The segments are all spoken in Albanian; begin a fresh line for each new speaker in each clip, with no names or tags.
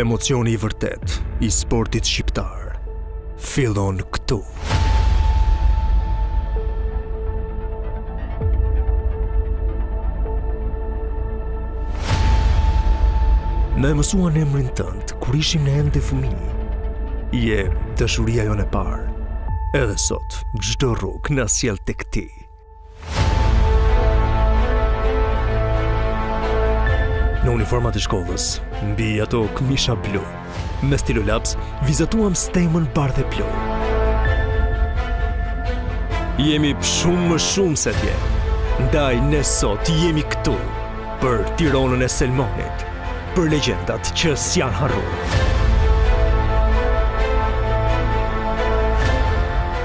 Emocioni i vërtetë i sportit shqiptar fillon këtu. Ne e mësuam emrin tënd kur ishim ne ende fëmijë. Je dashuria jonë e parë. Edhe sot, çdo rrugë na sjell tek ti. Në uniformat e shkollës, mbi ato këmisha blu, me stilolaps, vizatuam stemën bardheblu. Jemi shumë më shumë se dje. Ndaj ne sot jemi këtu për Tironën e Selmonit. për legjendat që s'janë harruar.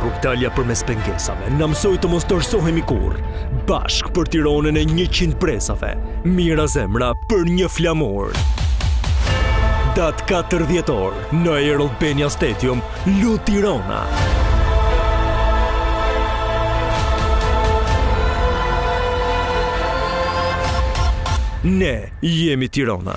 Rrugdalja përmes pengesave na mësoi të mos dorëzohemi kurrë, bashkë për Tironën e 100 shpresave, mijëra zemra për një flamur. Datë 4 tetor në Air Albania Stadium, lu Tirona. Ne jemi Tirona.